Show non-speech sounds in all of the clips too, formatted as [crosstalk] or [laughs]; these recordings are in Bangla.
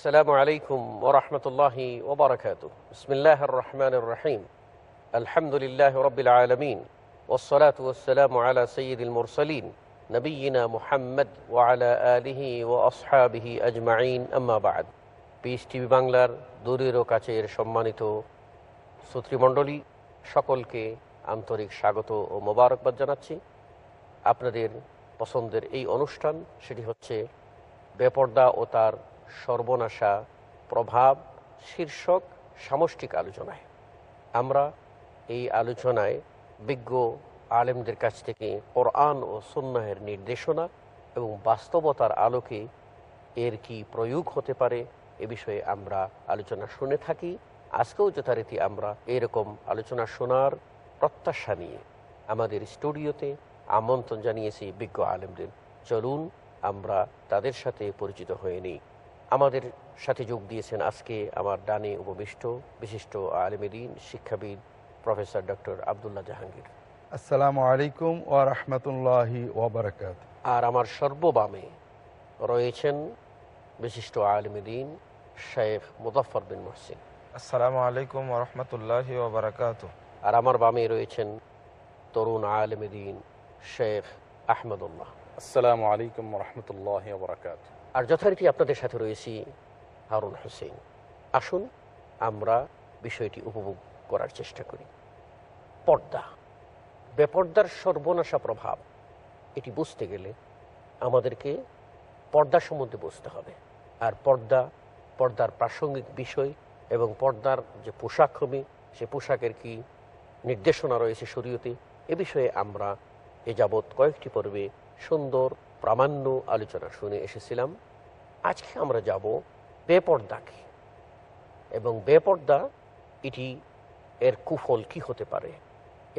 আসসালামু আলাইকুম ওরহমতুল্লাহি ওবরাকাত ইসমিল্লাহ রহমান রহিম আলহামদুলিল্লাহ রবিল আলমিন। ওসলাত ওসালাম আলা সঈদুল মুরসলিন। নবীনা মুহাম্মদ ওয়ালা আলিহি ও আসহাবিহি আজমাইন। আম্মাবাদ পিস টিভি বাংলার দূরের ও কাছের সম্মানিত শ্রোতৃমণ্ডলী, সকলকে আন্তরিক স্বাগত ও মোবারকবাদ জানাচ্ছি। আপনাদের পছন্দের এই অনুষ্ঠান, সেটি হচ্ছে বেপর্দা ও তার সর্বনাশা প্রভাব, শীর্ষক, সামষ্টিক আলোচনায়। আমরা এই আলোচনায় বিজ্ঞ আলেমদের কাছ থেকে কোরআন ও সুন্নাহের নির্দেশনা এবং বাস্তবতার আলোকে এর কি প্রয়োগ হতে পারে এ বিষয়ে আমরা আলোচনা শুনে থাকি। আজকেও যথারীতি আমরা এরকম আলোচনা শোনার প্রত্যাশা নিয়ে আমাদের স্টুডিওতে আমন্ত্রণ জানিয়েছি বিজ্ঞ আলেমদের। চলুন আমরা তাদের সাথে পরিচিত হয়ে নিই। আমাদের সাথে যোগ দিয়েছেন আজকে আমার ডানে উপবিষ্ট বিশিষ্ট আলেমেদিন শিক্ষাবিদ প্রফেসর ডক্টর আবদুল্লাহ জাহাঙ্গীর। আসসালামু আলাইকুম ও রহমতুল্লাহি ওবরাকাত আর আমার সর্ববামে রয়েছেন বিশিষ্ট আলেমেদিন শেখ মুজফর বিন মহসিন। আসসালামু আলাইকুম ওরহমতুল্লাহ ওবরাকাত আর আমার বামে রয়েছেন তরুণ আলেমেদিন শেখ আহমদুল্লাহ। আসসালামু আলাইকুম রহমতুল্লাহ বরকাত আর যথারীতি আপনাদের সাথে রয়েছি হারুন হোসেন। আসুন, আমরা বিষয়টি উপভোগ করার চেষ্টা করি। পর্দা। বেপর্দার সর্বনাশা প্রভাব, এটি বুঝতে গেলে আমাদেরকে পর্দা সম্বন্ধে বুঝতে হবে। আর পর্দা, পর্দার প্রাসঙ্গিক বিষয় এবং পর্দার যে পোশাক হবে, সে পোশাকের কি নির্দেশনা রয়েছে শরীয়তে, এ বিষয়ে আমরা এ যাবৎ কয়েকটি পর্বে সুন্দর প্রামাণ্য আলোচনা শুনে এসেছিলাম, আজকে আমরা যাব বেপর্দাকে। এবং বেপর্দা, এটি এর কুফল কি হতে পারে?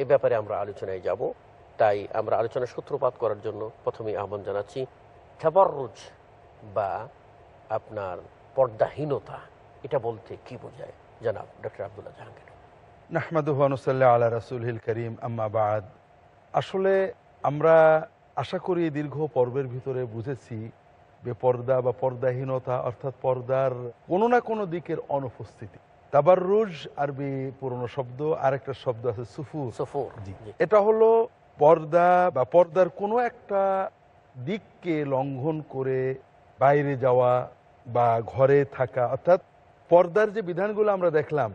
এ ব্যাপারে আমরা আলোচনায় যাব। তাই আমরা আলোচনা সূত্রপাত করার জন্য প্রথমে আহ্বান জানাচ্ছি থাবাররুজ বা আপনার পর্দাহীনতা, এটা বলতে কি বোঝায়? জানাব ডক্টর আবদুল্লাহ জাহাঙ্গীর। নাহমাদুহানুসাল্লাহ আল্লাহ রাসুলহিল করিম, আম্মা বাদ। আসলে আমরা আশা করি দীর্ঘ পর্বের ভিতরে বুঝেছি বেপর্দা বা পর্দাহীনতা অর্থাৎ পর্দার কোনো না কোনো দিকের অনুপস্থিতি। তাবাররুজ আরবি পুরনো শব্দ আরেকটা শব্দ আছে সুফুর। সফর। এটা হলো পর্দা বা পর্দার কোনো একটা দিককে লঙ্ঘন করে বাইরে যাওয়া বা ঘরে থাকা। অর্থাৎ পর্দার যে বিধানগুলো আমরা দেখলাম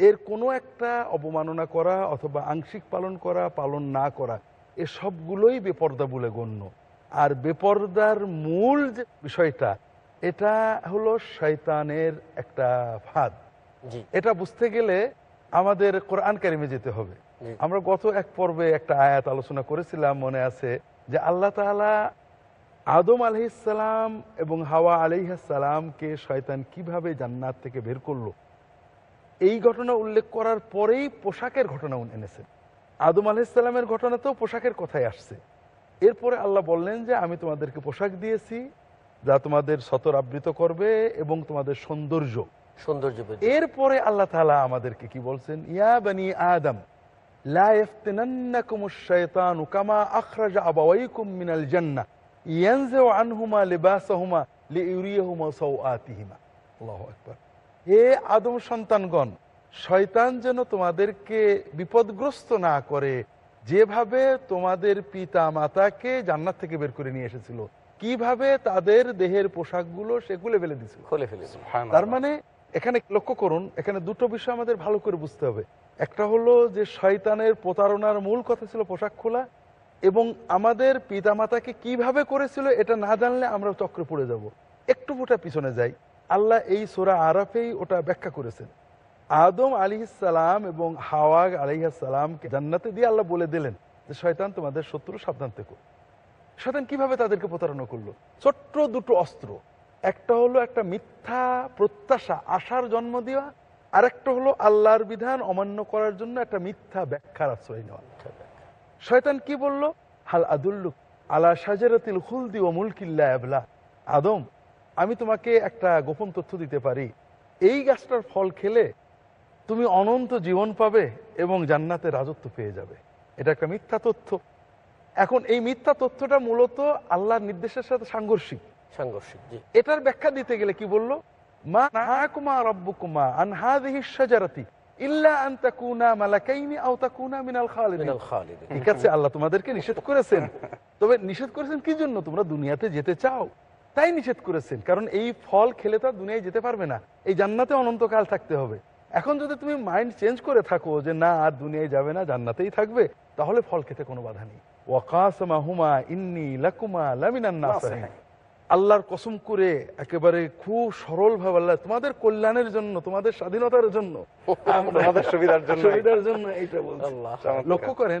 এর কোনো একটা অবমাননা করা অথবা আংশিক পালন করা পালন না করা এ সবগুলোই বেপর্দা বলে গণ্য। আর বেপর্দার মূল যে বিষয়টা এটা হলো শয়তানের একটা ফাঁদ। এটা বুঝতে গেলে আমাদের কোরআন কারিমে যেতে হবে। আমরা গত এক পর্বে একটা আয়াত আলোচনা করেছিলাম মনে আছে যে আল্লাহ তাআলা আদম আলহিসাল্লাম এবং হাওয়া আলহিসাল্লামকে শয়তান কীভাবে জান্নাত থেকে বের করল এই ঘটনা উল্লেখ করার পরেই পোশাকের ঘটনা এনেছেন। আদম আলহিসাল্লামের ঘটনাতেও পোশাকের কথাই আসছে। এরপরে আল্লাহ বললেন যে আমি তোমাদেরকে পোশাক দিয়েছি যা তোমাদের সতর আবৃত করবে এবং তোমাদের সৌন্দর্য। সৌন্দর্য এরপরে আল্লাহ তালা আমাদেরকে কি বলছেন? ইয়া বানি আদম আদম সন্তানগণ শয়তান যেন তোমাদেরকে বিপদগ্রস্ত না করে যেভাবে তোমাদের পিতা মাতাকে জান্নাত থেকে বের করে নিয়ে এসেছিল কীভাবে তাদের দেহের পোশাকগুলো সেগুলো ফেলে দিছিল খুলে ফেলেছে তার মানে এখানে লক্ষ্য করুন এখানে দুটো বিষয় আমাদের ভালো করে বুঝতে হবে। একটা হলো যে শয়তানের প্রতারণার মূল কথা ছিল পোশাক খোলা এবং আমাদের পিতামাতাকে কীভাবে করেছিল এটা না জানলে আমরা চক্রে পড়ে যাব। একটু ফুটা পিছনে যাই। আল্লাহ এই সোরা আরাফেই ওটা ব্যাখ্যা করেছেন। আদম আলী এবং হাওয়া আলিহাসালামকে জান্নাতে দিয়ে আল্লাহ বলে দিলেন যে, শয়তান, তোমাদের শত্রু সাবধান থেকো। শয়তান কীভাবে তাদেরকে প্রতারণা করল? ছোট্ট দুটো অস্ত্র। একটা হলো একটা মিথ্যা প্রত্যাশা, আশার জন্ম দেওয়া। আর একটা হলো আল্লাহর বিধান অমান্য করার জন্য একটা মিথ্যা ব্যাখ্যার আশ্রয় নেওয়া। শয়তান কি বলল? হাল আদুল্লুক আলা সাজেরাতিল হুলদি ও মুলকিল্লা এবলা আদম, আমি তোমাকে একটা গোপন তথ্য দিতে পারি। এই গাছটার ফল খেলে তুমি অনন্ত জীবন পাবে এবং জান্নাতে রাজত্ব পেয়ে যাবে। এটা একটা মিথ্যা তথ্য। এখন এই মিথ্যা তথ্যটা মূলত আল্লাহর নির্দেশের সাথে সাংঘর্ষিক। সাংঘর্ষিক এটার ব্যাখ্যা দিতে গেলে কি বলল? মা নাহাকুমা রাব্বুকুমা আন শাজারাতি ইল্লা আন তাকুনা মালাকাইনি আও তাকুনা মিনাল খালিদিন। মিনাল খালিদিন। ঠিক আছে আল্লাহ তোমাদেরকে নিষেধ করেছেন। তবে নিষেধ করেছেন কি জন্য? তোমরা দুনিয়াতে যেতে চাও। তাই নিষেধ করেছেন। কারণ এই ফল খেলে তো দুনিয়ায় যেতে পারবে না। এই জান্নাতে অনন্তকাল থাকতে হবে। এখন যদি তুমি মাইন্ড চেঞ্জ করে থাকো যে না আর দুনিয়ায় যাবে না জান্নাতেই থাকবে তাহলে ফল খেতে কোনো বাধা নেই। ওয়াকাসমাহুমা ইন্নী লাকুমা লামিনান আল্লাহর কসম করে একেবারে খুব সরল ভাবে আল্লাহ তোমাদের কল্যাণের জন্য তোমাদের স্বাধীনতার জন্য [laughs] সুবিধার জন্য। এইটা বলছি। লক্ষ্য করেন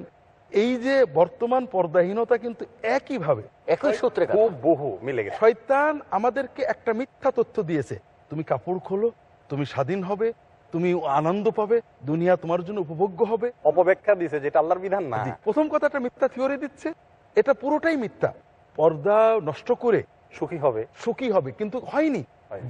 এই যে বর্তমান পর্দাহীনতা কিন্তু একই ভাবে একই সূত্রে। খুব বহু মিলে গেছে। শয়তান আমাদেরকে একটা মিথ্যা তথ্য দিয়েছে তুমি কাপড় খোলো তুমি স্বাধীন হবে তুমি আনন্দ পাবে দুনিয়া তোমার জন্য উপভোগ্য হবে। অপব্যাখ্যা দিছে যেটা আল্লাহর বিধান না। প্রথম কথাটা মিথ্যা থিওরি দিচ্ছে এটা পুরোটাই মিথ্যা। পর্দা নষ্ট করে সুখী হবে। সুখী হবে কিন্তু হয়নি।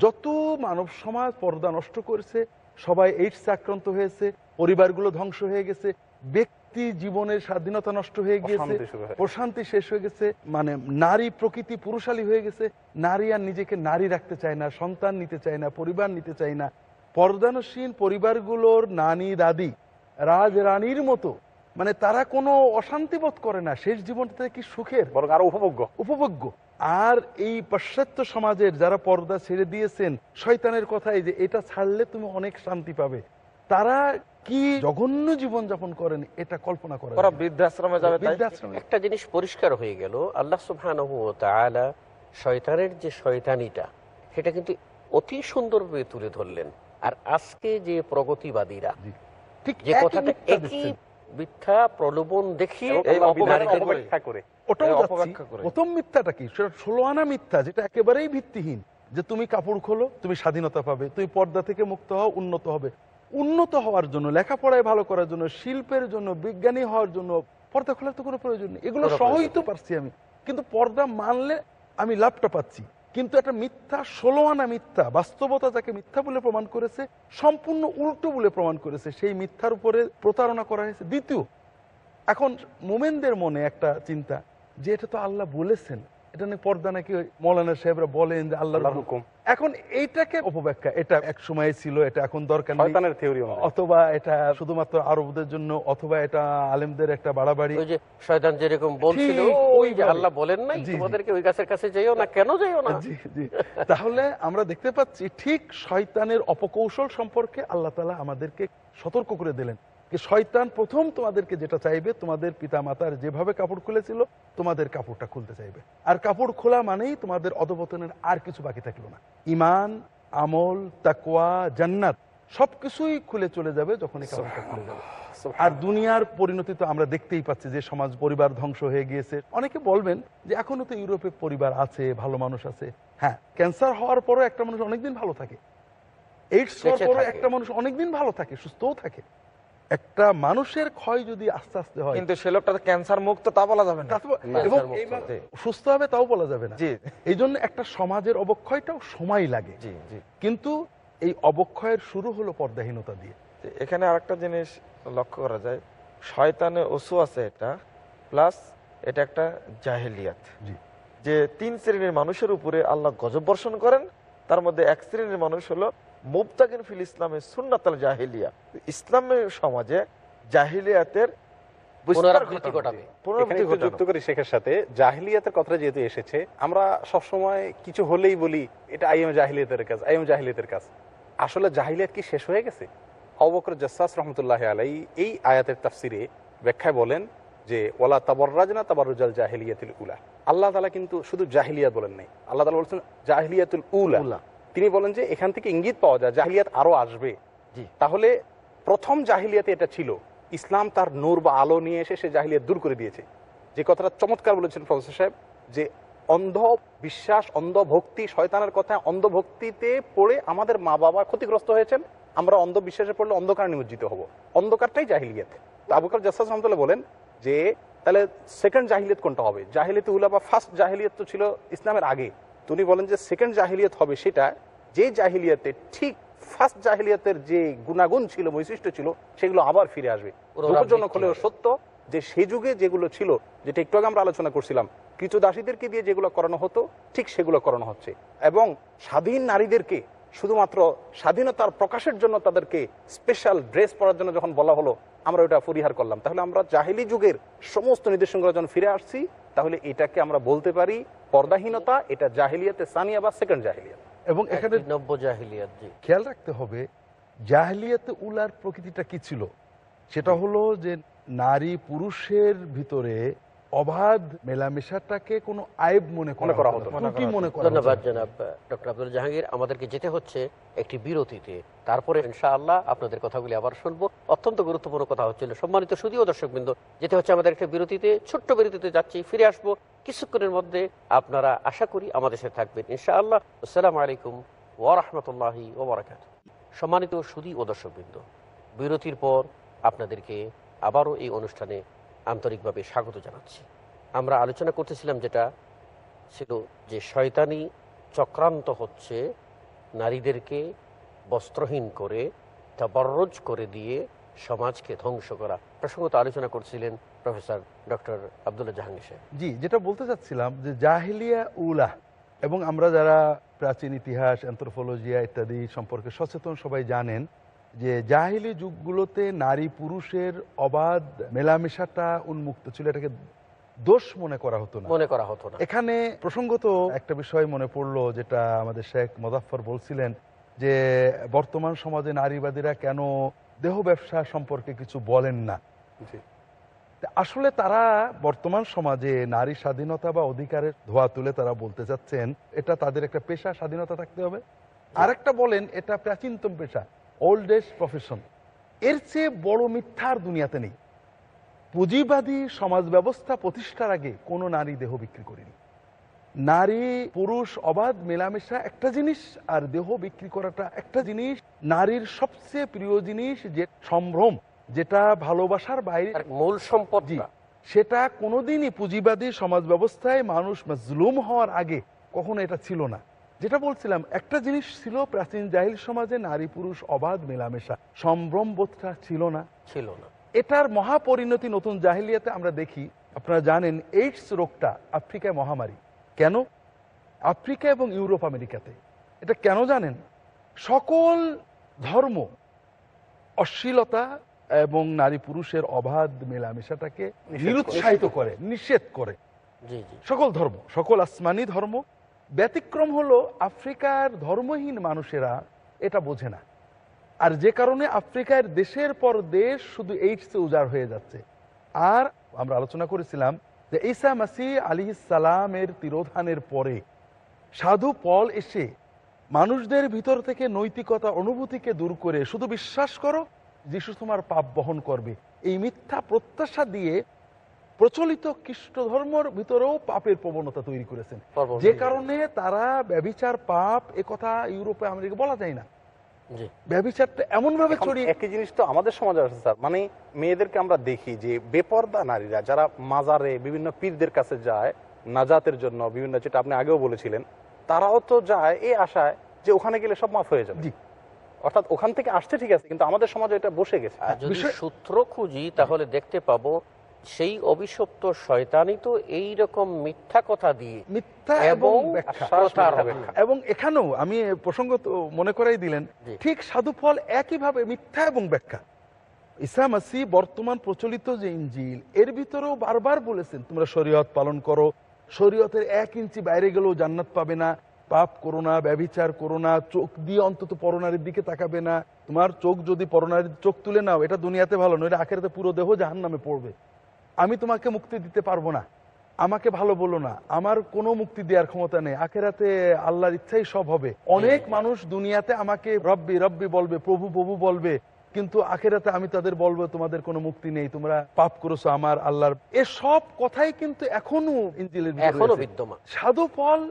যত মানব সমাজ পর্দা নষ্ট করেছে সবাই এইডস আক্রান্ত হয়েছে পরিবারগুলো ধ্বংস হয়ে গেছে ব্যক্তি জীবনের স্বাধীনতা নষ্ট হয়ে গিয়েছে প্রশান্তি শেষ হয়ে গেছে মানে নারী প্রকৃতি পুরুষালী হয়ে গেছে নারী আর নিজেকে নারী রাখতে চায় না সন্তান নিতে চায় না পরিবার নিতে চায় না পর্দানসীন পরিবারগুলোর নানি দাদি রাজ রানীর মতো মানে তারা কোনো অশান্তি বোধ করে না শেষ জীবনটা কি সুখের? বরং আরও উপভোগ্য। উপভোগ্য। আর এই পাশ্চাত্য সমাজের যারা পর্দা ছেড়ে দিয়েছেন শয়তানের কথাই যে এটা ছাড়লে তুমি অনেক শান্তি পাবে। তারা কি জঘন্য জীবন যাপন করেন এটা কল্পনা করা ওরা বৃদ্ধাশ্রমে যাবে তাই? বৃদ্ধাশ্রমে। একটা জিনিস পরিষ্কার হয়ে গেল আল্লাহ সুবহানাহু ওয়া তাআলা শয়তানের যে শয়তানিটা সেটা কিন্তু অতি সুন্দরভাবে তুলে ধরলেন। আর আজকে যে প্রগতিবাদীরা ঠিক যে কথাটা একই মিথ্যা প্রলোভন দেখিয়ে অপব্যাখ্যা করে। অপব্যাখ্যা করে। ওটাও এই যাচ্ছি। অপব্যাখ্যা করে। প্রথম মিথ্যাটা কি? সেটা ষোলো আনা মিথ্যা যেটা একেবারেই ভিত্তিহীন। যে তুমি কাপড় খোলো তুমি স্বাধীনতা পাবে। তুমি পর্দা থেকে মুক্ত হও উন্নত হবে। উন্নত হওয়ার জন্য লেখাপড়ায় ভালো করার জন্য শিল্পের জন্য বিজ্ঞানী হওয়ার জন্য পর্দা খোলার তো কোনো প্রয়োজন নেই। এগুলো সহই তো পারছি আমি। কিন্তু পর্দা মানলে আমি লাভটা পাচ্ছি। কিন্তু একটা মিথ্যা ষোলো আনা মিথ্যা, বাস্তবতা যাকে মিথ্যা বলে প্রমাণ করেছে, সম্পূর্ণ উল্টো বলে প্রমাণ করেছে, সেই মিথ্যার উপরে প্রতারণা করা হয়েছে। দ্বিতীয়, এখন মোমেনদের মনে একটা চিন্তা যে এটা তো আল্লাহ বলেছেন। এটা নিয়ে পর্দা নাকি মৌলানা সাহেবরা বলেন যে আল্লাহর হুকুম। এখন এইটাকে অপব্যাখ্যা এটা এক সময় ছিল এটা এখন দরকার শয়তানের থিওরি অথবা এটা শুধুমাত্র আরবদের জন্য অথবা এটা আলেমদের একটা বাড়াবাড়ি। ওই যে শয়তান যেরকম বলছিল ওই যে আল্লাহ বলেন নাই। তোমাদেরকে ওই গাছের কাছে যাইও না কেন যাইও না? জি জি। তাহলে আমরা দেখতে পাচ্ছি ঠিক শয়তানের অপকৌশল সম্পর্কে আল্লাহ তালা আমাদেরকে সতর্ক করে দিলেন। শয়তান প্রথম তোমাদেরকে যেটা চাইবে তোমাদের পিতা মাতার যেভাবে কাপড় খুলেছিল তোমাদের কাপড়টা খুলতে চাইবে। আর কাপড় খোলা মানেই তোমাদের অধপতনের আর কিছু বাকি থাকল না। ইমান আমল তাকওয়া জান্নাত সবকিছুই খুলে চলে যাবে যখন এই কাপড়টা খুলে যাবে। আর দুনিয়ার পরিণতি তো আমরা দেখতেই পাচ্ছি যে সমাজ পরিবার ধ্বংস হয়ে গিয়েছে। অনেকে বলবেন যে এখনও তো ইউরোপে পরিবার আছে ভালো মানুষ আছে। হ্যাঁ ক্যান্সার হওয়ার পরও একটা মানুষ অনেকদিন ভালো থাকে। এইডস হওয়ার পরও একটা মানুষ অনেকদিন ভালো থাকে সুস্থও থাকে। একটা মানুষের ক্ষয় যদি আস্তে আস্তে হয় কিন্তু সে লোকটা ক্যান্সার মুক্ত তা বলা যাবে না। এবং। সুস্থ হবে তাও বলা যাবে না। এই জন্য একটা সমাজের অবক্ষয়টাও সময় লাগে। জি জি। কিন্তু এই অবক্ষয়ের শুরু হলো পর্দাহীনতা দিয়ে। এখানে আরেকটা জিনিস লক্ষ্য করা যায়। শয়তানে ওসু আছে এটা প্লাস এটা একটা জাহেলিয়াত। যে তিন শ্রেণির মানুষের উপরে আল্লাহ গজব বর্ষণ করেন তার মধ্যে এক শ্রেণির মানুষ হলো মুবতাকিন ফিল ইসলামের সুন্নাতাল জাহেলিয়া ইসলামের সমাজে জাহিলিয়াতের বিস্তার পুনরাবৃত্তি ঘটানো। ঘটাবে। এখানে পুনরাবৃত্তি একটু ঘটানো। যুক্ত করি শেখের সাথে জাহিলিয়াতের কথা যেহেতু এসেছে আমরা সবসময় কিছু হলেই বলি এটা আইএম জাহিলিয়াতের কাজ আইএম জাহিলিয়াতের কাজ আসলে জাহিলিয়াত কি শেষ হয়ে গেছে অবকর জাসাস রহমতুল্লাহ আলাই এই আয়াতের তাফসিরে ব্যাখ্যায় বলেন যে ওলা তাবরাজনা তাবারুজাল জাহিলিয়াতুল উলা আল্লাহ তালা কিন্তু শুধু জাহিলিয়াত বলেন নাই আল্লাহ তালা বলছেন জাহিলিয়াতুল উলা উলা। তিনি বলেন যে এখান থেকে ইঙ্গিত পাওয়া যায় জাহিলিয়াত আরও আসবে। জি। তাহলে প্রথম জাহিলিয়াতে এটা ছিল। ইসলাম তার নূর বা আলো নিয়ে এসে সে জাহিলিয়াত দূর করে দিয়েছে। যে কথাটা চমৎকার বলেছেন প্রফেসর সাহেব যে অন্ধ বিশ্বাস অন্ধ ভক্তি শয়তানের কথা অন্ধ ভক্তিতে পড়ে আমাদের মা বাবা ক্ষতিগ্রস্ত হয়েছেন। আমরা অন্ধ বিশ্বাসে পড়লে অন্ধকার নিমজ্জিত হব। অন্ধকারটাই জাহিলিয়াত। আবুকার জাসাস রহমতুল্লাহ বলেন যে তাহলে সেকেন্ড জাহিলিয়াত কোনটা হবে? জাহিলিয়ত উলা বা ফার্স্ট জাহিলিয়াত তো ছিল ইসলামের আগে। উনি বলেন যে সেকেন্ড জাহিলিয়ত হবে সেটা যে জাহিলিয়াতে ঠিক ফার্স্ট জাহিলিয়াতের যে গুণাগুণ ছিল বৈশিষ্ট্য ছিল সেগুলো আবার ফিরে আসবে। দুঃখজনক হলেও সত্য যে সেই যুগে যেগুলো ছিল যেটা একটু আগে আমরা আলোচনা করছিলাম কিছু দাসীদেরকে দিয়ে যেগুলো করানো হতো ঠিক সেগুলো করানো হচ্ছে। এবং স্বাধীন নারীদেরকে শুধুমাত্র স্বাধীনতার প্রকাশের জন্য তাদেরকে স্পেশাল ড্রেস পরার জন্য যখন বলা হলো আমরা ওটা পরিহার করলাম। তাহলে আমরা জাহিলি যুগের সমস্ত নির্দেশনগুলো যখন ফিরে আসছি তাহলে এটাকে আমরা বলতে পারি পর্দাহীনতা এটা জাহিলিয়াতে সানিয়া বা সেকেন্ড জাহিলিয়াত। এবং এখানে নব্য জাহিলিয়াত খেয়াল রাখতে হবে জাহিলিয়াতে উলার প্রকৃতিটা কি ছিল? সেটা হলো যে নারী পুরুষের ভিতরে অবাধ মেলামেশাটাকে কোনো আইব মনে মনে করা হতো মনে করা ধন্যবাদ। জনাব ডক্টর আব্দুল জাহাঙ্গীর। আমাদেরকে যেতে হচ্ছে একটি বিরতিতে। তারপরে ইনশাআল্লাহ আপনাদের কথাগুলি আবার শুনব। অত্যন্ত গুরুত্বপূর্ণ কথা হচ্ছিল সম্মানিত সুদীয় দর্শকবৃন্দ যেতে হচ্ছে আমাদের একটা বিরতিতে। ছোট্ট বিরতিতে যাচ্ছি ফিরে আসব কিছুক্ষণের মধ্যে। আপনারা আশা করি আমাদের সাথে থাকবেন। ইনশাআল্লাহ। আসসালামু আলাইকুম ওয়ারহমতুল্লাহি ওবরাকাত সম্মানিত সুদী ও দর্শকবৃন্দ বিরতির পর আপনাদেরকে আবারও এই অনুষ্ঠানে আন্তরিকভাবে স্বাগত জানাচ্ছি। আমরা আলোচনা করতেছিলাম যেটা ছিল যে শয়তানি চক্রান্ত হচ্ছে নারীদেরকে বস্ত্রহীন করে তা তাবরজ করে দিয়ে সমাজকে ধ্বংস করা। প্রসঙ্গত আলোচনা করছিলেন প্রফেসর ডক্টর আবদুল্লাহ জাহাঙ্গীর সাহেব। জি, যেটা বলতে চাচ্ছিলাম যে জাহিলিয়া উলা এবং আমরা যারা প্রাচীন ইতিহাস অ্যান্থ্রোপোলজিয়া ইত্যাদি সম্পর্কে সচেতন সবাই জানেন যে জাহিলি যুগগুলোতে নারী পুরুষের অবাধ মেলামেশাটা উন্মুক্ত ছিল এটাকে দোষ মনে করা হতো না। মনে করা হতো না। এখানে প্রসঙ্গত একটা বিষয় মনে পড়ল যেটা আমাদের শেখ মোজাফফর বলছিলেন যে বর্তমান সমাজে নারীবাদীরা কেন দেহ ব্যবসা সম্পর্কে কিছু বলেন না? আসলে তারা বর্তমান সমাজে নারী স্বাধীনতা বা অধিকারের ধোয়া তুলে তারা বলতে চাচ্ছেন এটা তাদের একটা পেশা স্বাধীনতা থাকতে হবে। আরেকটা বলেন এটা প্রাচীনতম পেশা। ওল্ড এজ প্রফেশন এর চেয়ে বড় মিথ্যার দুনিয়াতে নেই। পুঁজিবাদী সমাজ ব্যবস্থা প্রতিষ্ঠার আগে কোনো নারী দেহ বিক্রি করেনি। নারী পুরুষ অবাধ মেলামেশা একটা জিনিস আর দেহ বিক্রি করাটা একটা জিনিস। নারীর সবচেয়ে প্রিয় জিনিস যে সম্ভ্রম যেটা ভালোবাসার বাইরে মূল সম্পদ সেটা কোনোদিনই পুঁজিবাদী সমাজ ব্যবস্থায় মানুষ জুলুম হওয়ার আগে কখনো এটা ছিল না। যেটা বলছিলাম একটা জিনিস ছিল প্রাচীন জাহিল সমাজে নারী পুরুষ অবাধ মেলামেশা সম্ভ্রম বোধটা ছিল না। ছিল না। এটার মহাপরিণতি নতুন জাহিলিয়াতে আমরা দেখি। আপনারা জানেন এইডস রোগটা আফ্রিকায় মহামারী। কেন? আফ্রিকা এবং ইউরোপ আমেরিকাতে। এটা কেন জানেন? সকল ধর্ম অশ্লীলতা এবং নারী পুরুষের অবাধ মেলামেশাটাকে নিরুৎসাহিত করে নিষেধ করে। সকল ধর্ম সকল আসমানি ধর্ম ব্যতিক্রম হলো আফ্রিকার ধর্মহীন মানুষেরা এটা বোঝে না। আর যে কারণে আফ্রিকার দেশের পর দেশ শুধু এইডসে উজাড় হয়ে যাচ্ছে। আর আমরা আলোচনা করেছিলাম যে ঈসা মাসি আলী সালামের তিরোধানের পরে সাধু পল এসে মানুষদের ভিতর থেকে নৈতিকতা অনুভূতিকে দূর করে শুধু বিশ্বাস করো, যিশু তোমার পাপ বহন করবে। এই মিথ্যা প্রত্যাশা দিয়ে প্রচলিত খ্রিস্ট ধর্মর ভিতরেও পাপের প্রবণতা তৈরি করেছেন। যে কারণে তারা ব্যবিচার পাপ এ কথা ইউরোপে আমেরিকা বলা যায় না। ব্যবিচারটা এমন ভাবে ছড়িয়ে একই জিনিস তো আমাদের সমাজে আছে স্যার। মানে মেয়েদেরকে আমরা দেখি যে বেপর্দা নারীরা যারা মাজারে বিভিন্ন পীরদের কাছে যায় নাজাতের জন্য বিভিন্ন যেটা আপনি আগেও বলেছিলেন তারাও তো যায় এই আশায় যে ওখানে গেলে সব মাফ হয়ে যাবে। অর্থাৎ ওখান থেকে আসতে ঠিক আছে কিন্তু আমাদের সমাজে এটা বসে গেছে। যদি সূত্র খুঁজি তাহলে দেখতে পাবো সেই অভিশপ্ত শয়তানি তো এই রকম মিথ্যা কথা দিয়ে মিথ্যা এবং এবং এখানেও আমি প্রসঙ্গ মনে করাই দিলেন। ঠিক সাধুফল একইভাবে মিথ্যা এবং ব্যাখ্যা। ইসা মাসি বর্তমান প্রচলিত যে ইঞ্জিল এর ভিতরেও বারবার বলেছেন তোমরা শরীয়ত পালন করো শরীয়তের এক ইঞ্চি বাইরে গেলেও জান্নাত পাবে না পাপ করো না ব্যবিচার করো না চোখ দিয়ে অন্তত পরনারীর দিকে তাকাবে না তোমার চোখ যদি পরনারীর চোখ তুলে নাও এটা দুনিয়াতে ভালো নয় এটা আখেরাতে পুরো দেহ জাহান নামে পড়বে। আমি তোমাকে মুক্তি দিতে পারব না। আমাকে ভালো বলো না। আমার কোনো মুক্তি দেওয়ার ক্ষমতা নেই। আখেরাতে আল্লাহর ইচ্ছাই সব হবে। অনেক মানুষ দুনিয়াতে আমাকে রব্বি রব্বি বলবে প্রভু প্রভু বলবে। কিন্তু আখেরাতে আমি তাদের বলব তোমাদের কোনো মুক্তি নেই। তোমরা পাপ করেছ আমার আল্লাহর। এ সব কথাই কিন্তু এখনও ইঞ্জিলের এখনও বিদ্যমান। সাধু ফল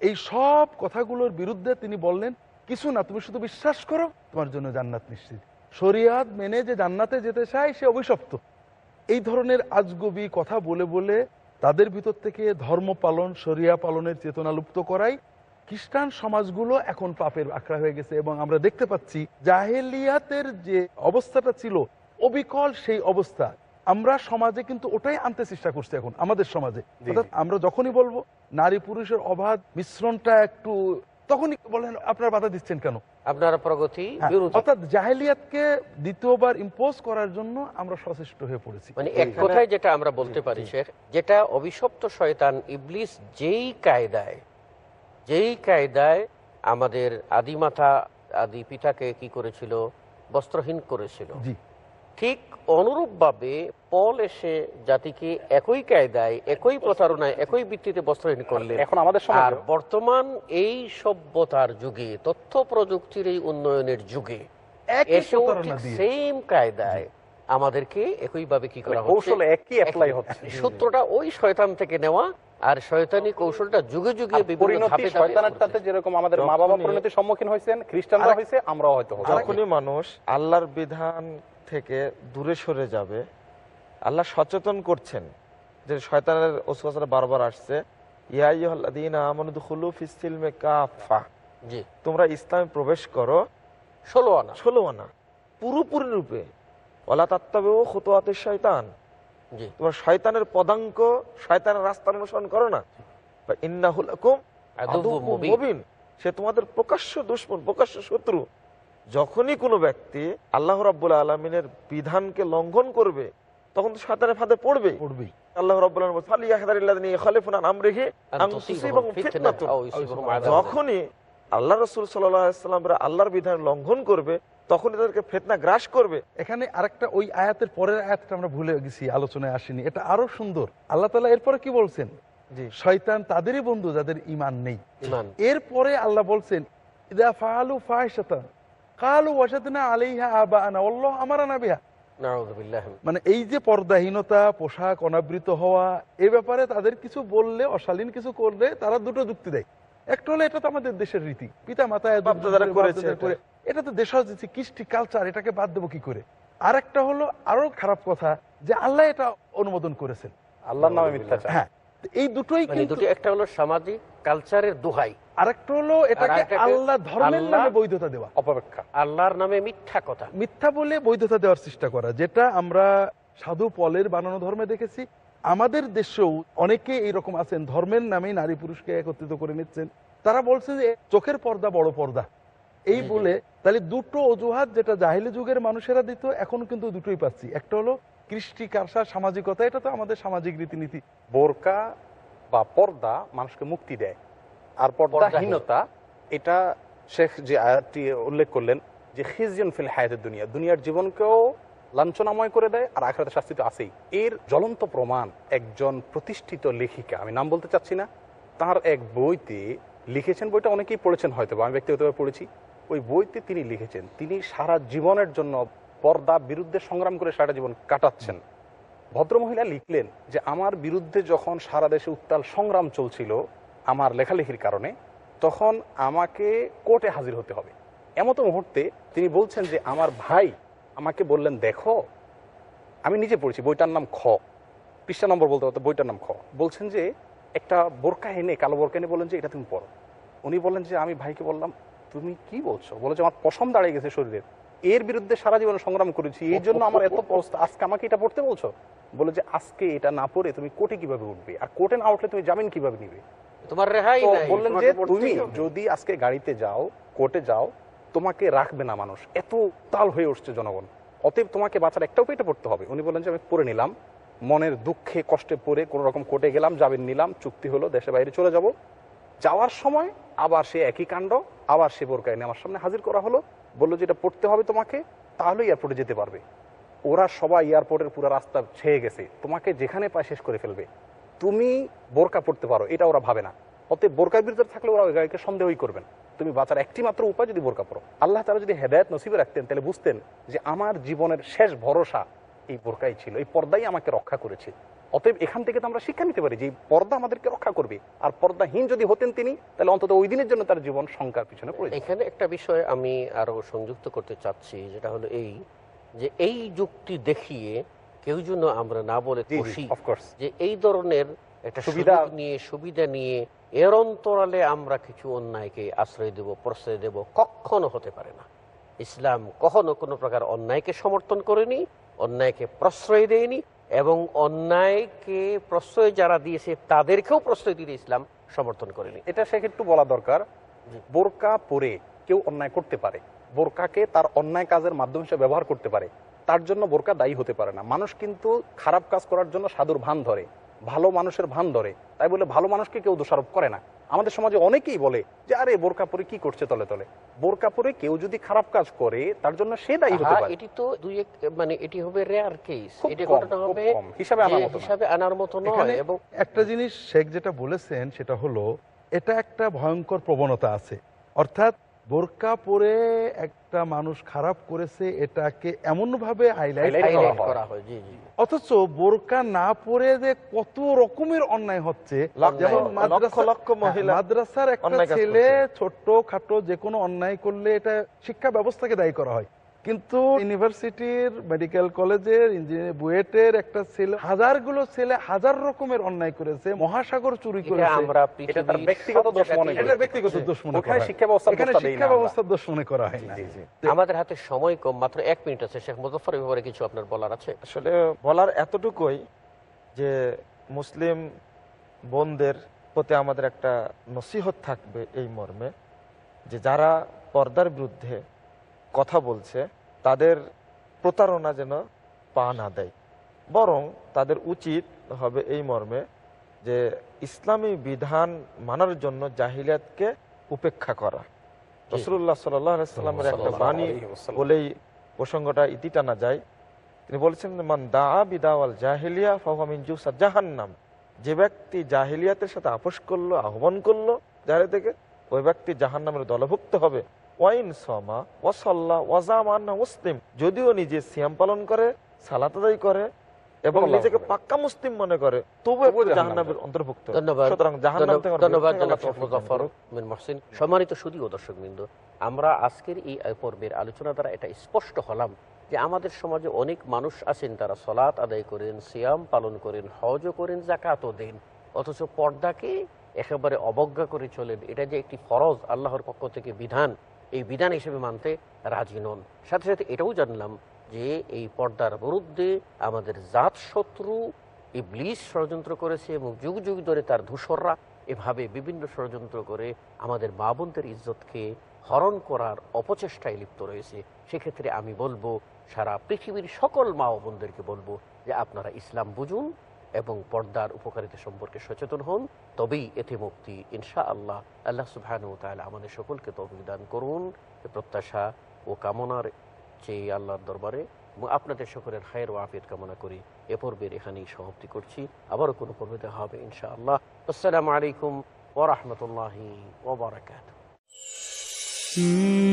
এই সব কথাগুলোর বিরুদ্ধে তিনি বললেন কিছু না তুমি শুধু বিশ্বাস করো তোমার জন্য জান্নাত নিশ্চিত। শরিয়াত মেনে যে জান্নাতে যেতে চায় সে অভিশপ্ত। এই ধরনের আজগবি কথা বলে বলে তাদের ভিতর থেকে ধর্ম পালন শরিয়া পালনের চেতনা লুপ্ত করাই খ্রিস্টান সমাজগুলো এখন পাপের আখড়া হয়ে গেছে এবং আমরা দেখতে পাচ্ছি জাহেলিয়াতের যে অবস্থাটা ছিল অবিকল সেই অবস্থা। আমরা সমাজে কিন্তু ওটাই আনতে চেষ্টা করছি এখন আমাদের সমাজে। আমরা যখনই বলব নারী পুরুষের অবাধ মিশ্রণটা একটু তখনই বলেন আপনারা বাধা দিচ্ছেন কেন? আপনার প্রগতি হ্যাঁ, অর্থাৎ জাহেলিয়াতকে দ্বিতীয়বার ইম্পোজ করার জন্য আমরা সচেষ্ট হয়ে পড়েছি। মানে এক কথায় যেটা আমরা বলতে পারি শেখ যেটা অভিশপ্ত শয়তান ইবলিস যেই কায়দায় যেই কায়দায় আমাদের আদিমাতা আদি পিতাকে কি করেছিল? বস্ত্রহীন করেছিল। ঠিক অনুরূপভাবে পল এসে জাতিকে একই কায়দায় একই প্রতারণায় একই ভিত্তিতে বস্ত্রহীন করলেন। এখন আমাদের সময় আর বর্তমান এই সভ্যতার যুগে তথ্য প্রযুক্তির এই উন্নয়নের যুগে এসেও সেম কায়দায় আমাদেরকে একইভাবে কি করা হচ্ছে? কৌশলে একই অ্যাপ্লাই হচ্ছে। সূত্রটা ওই শয়তান থেকে নেওয়া আর শয়তানি কৌশলটা যুগে যুগে শয়তানেরটাতে যেরকম আমাদের মা বাবা পরিণতির সম্মুখীন হয়েছেন খ্রিস্টানরা হয়েছে আমরাও হয়তো যখনই মানুষ আল্লাহর বিধান থেকে দূরে সরে যাবে। আল্লাহ সচেতন করছেন যে শয়তানের ওসওয়াসা বারবার আসছে। তোমরা ইসলামে প্রবেশ করো। ষোলো আনা। ষোলো আনা। পুরোপুরি রূপে। ওলা খুতুয়াতের শয়তান তোমার শয়তানের পদাঙ্ক শয়তানের রাস্তা অনুসরণ করো না। সে তোমাদের প্রকাশ্য দুশ্মন প্রকাশ্য শত্রু। যখনই কোনো ব্যক্তি আল্লাহ রাব্বুল আলমিনের বিধানকে লঙ্ঘন করবে তখন তো শয়তানের ফাঁদে পড়বে পড়বেই। আল্লাহ ওই আয়াতের পরের আয়াতটা আমরা ভুলে গেছি আলোচনায় আসেনি। এটা আরও সুন্দর। আল্লাহ তালা এরপরে কি বলছেন? শয়তান তাদেরই বন্ধু যাদের ইমান নেই। এরপরে আল্লাহ বলছেন ইদা কালু ওয়াজাদনা আলাইহা আবাআনা আল্লাহ আমারানা বিহা মানে এই যে পর্দাহীনতা পোশাক অনাবৃত হওয়া এ ব্যাপারে তাদের কিছু বললে অশালীন কিছু করলে তারা দুটো যুক্তি দেয়। একটা হলো এটা তো আমাদের দেশের রীতি। পিতা মাতা এটা। তো দেশ কৃষ্টি কালচার এটাকে বাদ দেবো কি করে? আর একটা হলো আরও খারাপ কথা যে আল্লাহ এটা অনুমোদন করেছেন। আল্লাহ নামে মিথ্যাচার। হ্যাঁ এই দুটোই মানে কিন্তু একটা হলো সামাজিক কালচারের দোহাই। আরেকটা হলো এটাকে আল্লাহ ধর্মের নামে বৈধতা দেওয়া। আল্লাহর নামে মিথ্যা কথা। মিথ্যা বলে বৈধতা দেওয়ার চেষ্টা করা যেটা আমরা সাধু পলের বানানো ধর্মে দেখেছি। আমাদের দেশেও অনেকে এইরকম আছেন ধর্মের নামে নারী পুরুষকে একত্রিত করে নিচ্ছেন। তারা বলছে যে চোখের পর্দা বড় পর্দা। এই। বলে তাহলে দুটো অজুহাত যেটা জাহিলি যুগের মানুষেরা দিত এখন কিন্তু দুটোই পাচ্ছি। একটা হলো কৃষ্টি কারসা সামাজিকতা এটা তো আমাদের সামাজিক রীতিনীতি। বোরকা বা পর্দা মানুষকে মুক্তি দেয়। আর পর্দাহীনতা এটা শেখ যে আয়াতটি উল্লেখ করলেন যে খিজিয়ন ফিল হায়াতের দুনিয়া দুনিয়ার জীবনকেও লাঞ্ছনাময় করে দেয় আর আখেরাতে শাস্তি তো আছেই। এর জ্বলন্ত প্রমাণ একজন প্রতিষ্ঠিত লেখিকা আমি নাম বলতে চাচ্ছি না তার এক বইতে লিখেছেন বইটা অনেকেই পড়েছেন হয়তো বা আমি ব্যক্তিগতভাবে পড়েছি ওই বইতে তিনি লিখেছেন তিনি সারা জীবনের জন্য পর্দা বিরুদ্ধে সংগ্রাম করে সারা জীবন কাটাচ্ছেন। ভদ্রমহিলা লিখলেন যে, আমার বিরুদ্ধে যখন সারা দেশে উত্তাল সংগ্রাম চলছিল আমার লেখালেখির কারণে, তখন আমাকে কোর্টে হাজির হতে হবে। এমতো মুহূর্তে তিনি বলছেন যে, আমার ভাই আমাকে বললেন, দেখো, আমি নিজে পড়েছি, বইটার নাম খ। পৃষ্ঠা নম্বর বলতে বলতে বইটার নাম খ। বলছেন যে, একটা বোরকা এনে, কালো বোরকা এনে বললেন যে, এটা তুমি পড়ো। উনি বললেন যে, আমি ভাইকে বললাম, তুমি কি বলছো? বলে যে, আমার পশম দাঁড়িয়ে গেছে শরীরের। এর বিরুদ্ধে সারা জীবন সংগ্রাম করেছি এই জন্য আমার এত অবস্থা আজকে আমাকে এটা পড়তে বলছো? বলে যে আজকে এটা না পড়ে তুমি কোর্টে কীভাবে উঠবে? আর কোর্টে না উঠলে তুমি জামিন কীভাবে নিবে? তোমার রেহাই বললেন যে তুমি যদি আজকে গাড়িতে যাও কোর্টে যাও তোমাকে রাখবে না মানুষ। এত তাল হয়ে উঠছে জনগণ। অতএব তোমাকে বাঁচার একটা উপায়টা পড়তে হবে। উনি বললেন যে আমি পড়ে নিলাম। মনের দুঃখে কষ্টে পড়ে কোনো রকম কোর্টে গেলাম যাবেন নিলাম চুক্তি হলো দেশে বাইরে চলে যাব। যাওয়ার সময় আবার সে একই কাণ্ড আবার সে বোরকা এনে আমার সামনে হাজির করা হলো। বলল যে এটা পড়তে হবে তোমাকে তাহলে এয়ারপোর্টে যেতে পারবে। ওরা সবাই এয়ারপোর্টের পুরো রাস্তা ছেয়ে গেছে। তোমাকে যেখানে পায় শেষ করে ফেলবে। তুমি বোরকা পড়তে পারো, এটা ওরা ভাবে না। অতএব বোরকার বিরুদ্ধে থাকলে ওরা ওই গাড়িকে সন্দেহই করবেন। তুমি বাঁচার একটি মাত্র উপায় যদি বোরকা পড়ো। আল্লাহ তারা যদি হেদায়ত নসিবে রাখতেন, তাহলে বুঝতেন যে আমার জীবনের শেষ ভরসা এই বোরকাই ছিল। এই পর্দাই আমাকে রক্ষা করেছে। অতএব এখান থেকে তো আমরা শিক্ষা নিতে পারি যে পর্দা আমাদেরকে রক্ষা করবে। আর পর্দাহীন যদি হতেন তিনি তাহলে অন্তত ওই দিনের জন্য তার জীবন শঙ্কার পিছনে পড়ে এখানে একটা বিষয় আমি আরও সংযুক্ত করতে চাচ্ছি যেটা হলো এই যে এই যুক্তি দেখিয়ে কেউ যেন আমরা না বলে খুশি যে এই ধরনের একটা সুবিধা। নিয়ে সুবিধা নিয়ে এর অন্তরালে আমরা কিছু অন্যায়কে আশ্রয় দেব প্রশ্রয় দেব কখনো হতে পারে না। ইসলাম কখনো কোনো প্রকার অন্যায়কে সমর্থন করেনি অন্যায়কে প্রশ্রয় দেয়নি এবং অন্যায়কে প্রশ্রয় যারা দিয়েছে তাদেরকেও প্রশ্রয় দিতে ইসলাম সমর্থন করেনি। এটা সেক্ষেত্রে বলা দরকার বোরকা পরে কেউ অন্যায় করতে পারে। বোরকাকে তার অন্যায় কাজের মাধ্যম হিসেবে ব্যবহার করতে পারে। তার জন্য বোরকা দায়ী হতে পারে না। মানুষ কিন্তু খারাপ কাজ করার জন্য সাধুর ভান ধরে ভালো মানুষের ভান ধরে। তাই বলে ভালো মানুষকে কেউ দোষারোপ করে না। আমাদের সমাজে অনেকেই বলে যে আরে বোরকা পরে কি করছে তলে তলে? বোরকা পরে কেউ যদি খারাপ কাজ করে তার জন্য সে দায়ী হতে পারে। এটি তো দুই এক মানে এটি হবে রেয়ার কেস এটি ঘটনা হবে হিসাবে আনার মতো হিসাবে আনার মতো নয় এবং একটা জিনিস শেখ যেটা বলেছেন সেটা হলো এটা একটা ভয়ঙ্কর প্রবণতা আছে। অর্থাৎ বোরকা পরে একটা মানুষ খারাপ করেছে এটাকে এমন ভাবে অথচ বোরকা না পরে যে কত রকমের অন্যায় হচ্ছে। যেমন মাদ্রাসার একটা ছেলে ছোট্ট ছোট খাটো যে কোনো অন্যায় করলে এটা শিক্ষা ব্যবস্থাকে দায়ী করা হয়। কিন্তু ইউনিভার্সিটির মেডিকেল কলেজের ইঞ্জিনিয়ার বুয়েটের একটা ছেলে হাজারগুলো ছেলে হাজার রকমের অন্যায় করেছে মহাসাগর চুরি করেছে। আমরা এটা তার পৃথিবীর ব্যক্তিগত দোষ মনে এটা ব্যক্তিগত দোষ মনে করা শিক্ষা ব্যবস্থার এখানে শিক্ষা ব্যবস্থার দোষ মনে করা হয় না। আমাদের হাতে সময় কম মাত্র এক মিনিট আছে। শেখ মুজফর ব্যাপারে কিছু আপনার বলার আছে? আসলে বলার এতটুকুই যে মুসলিম বোনদের প্রতি আমাদের একটা নসিহত থাকবে এই মর্মে যে যারা পর্দার বিরুদ্ধে কথা বলছে তাদের প্রতারণা যেন পা না দেয়। বরং তাদের উচিত হবে এই মর্মে যে ইসলামী বিধান মানার জন্য জাহিলিয়াতকে উপেক্ষা করা। রসুল্লাহ সাল্লামের একটা বাণী বলেই প্রসঙ্গটা ইতি টানা যায়। তিনি বলছেন মান দা বিদাওয়াল জাহিলিয়া ফাহমিন জুসা জাহান্নাম। যে ব্যক্তি জাহিলিয়াতের সাথে আপোষ করল আহ্বান করল যারে থেকে ওই ব্যক্তি জাহান্নামের দলভুক্ত হবে। ওয়াইন সমা ওয়াসাল্লাহ ওয়াজামান্না মুসলিম। যদিও নিজে সিয়াম পালন করে সালাত আদায় করে এবং নিজেকে পাক্কা মুসলিম মনে করে তবু তবুও জাহান্নামের অন্তর্ভুক্ত। সুতরাং জাহান্নাম থেকে ধন্যবাদ সম্মানিত সুদী ও দর্শকবৃন্দ আমরা আজকের এই পর্বের আলোচনা দ্বারা এটা স্পষ্ট হলাম যে আমাদের সমাজে অনেক মানুষ আছেন তারা সলাৎ আদায় করেন সিয়াম পালন করেন হজও করেন জাকাতও দেন। অথচ পর্দাকে একেবারে অবজ্ঞা করে চলেন। এটা যে একটি ফরজ আল্লাহর পক্ষ থেকে বিধান এই বিধান হিসেবে মানতে রাজি নন। সাথে সাথে এটাও জানলাম যে এই পর্দার বিরুদ্ধে আমাদের জাত শত্রু ইবলিশ ষড়যন্ত্র করেছে এবং যুগ যুগ ধরে তার ধূসররা এভাবে বিভিন্ন ষড়যন্ত্র করে আমাদের মা বোনদের ইজ্জতকে হরণ করার অপচেষ্টায় লিপ্ত রয়েছে। সেক্ষেত্রে আমি বলব, সারা পৃথিবীর সকল মা বোনদেরকে বলব যে আপনারা ইসলাম বুঝুন এবং পর্দার উপকারিতা সম্পর্কে সচেতন হন, তবেই এতে মুক্তি ইনশা আল্লাহ আল্লাহ ও তাহলে আমাদের সকলকে তৌফিক দান করুন। প্রত্যাশা ও কামনার চেয়ে আল্লাহর দরবারে আপনাদের সকলের হায়ের ও আফিয়ত কামনা করি। এ পর্বের এখানেই সমাপ্তি করছি। আবারও কোনো পর্বে দেখা হবে ইনশা আল্লাহ আসসালামু আলাইকুম ওরহমতুল্লাহি ওবরাকাত Hmm.